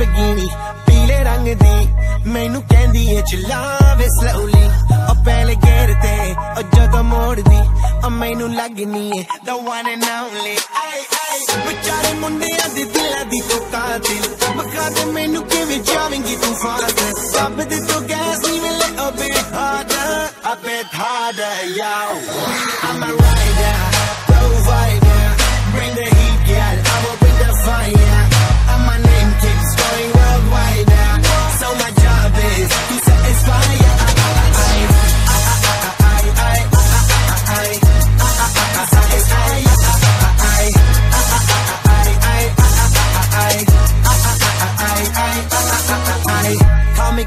Lamborghini ਪੀਲੇ ਰੰਗ ਦੀ ਮੈਨੂੰ ਕਹਿੰਦੀ ਏ ਚਲਾਵੇ ਸਲੋਲੀ ਉਹ ਪਹਿਲੇ ਗੇਰ ਤੇ ਉਹ ਜਦੋਂ ਮੋੜਦੀ ਉਹ ਮੈਨੂੰ ਲੱਗਨੀ ਏ the one and only ਆਏ ਆਏ ਵਿਚਾਰੇ ਮੁੰਡਿਆਂ ਦੇ ਦਿਲਾਂ ਦੀ ਤੋ ਕਾਤਿਲ ਬਖਾ ਦੇ ਮੈਨੂੰ ਕਿਵੇਂ ਜਾਵੇਂਗੀ ਤੂੰ ਫਾਸਟ ਸਭ ਦੇ ਤੋਂ ਗੈਸ ਨਹੀਂ ਮਿਲੇ a bit harder a bit harder yo I'm a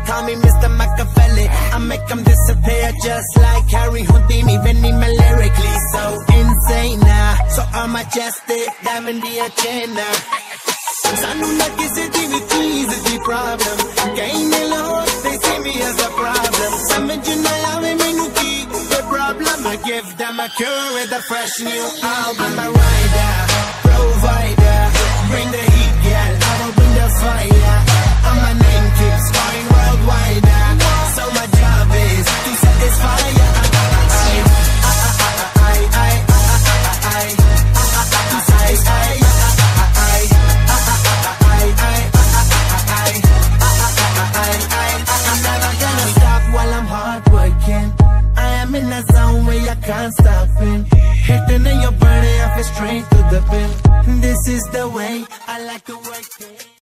call me Mr. Machiavelli. I make them disappear just like Harry Houdini. Benny lyrically so insane now. So I'm majestic, diamond the agenda Sanu na kisi di bhi di problem. Kahin ho, they see me as a problem. Samajh na ki the problem. I give them a cure with a fresh new album. I'm a rider, provider, bring the can't stop it. Hitting in your body, I feel straight to the pin This is the way I like to work it.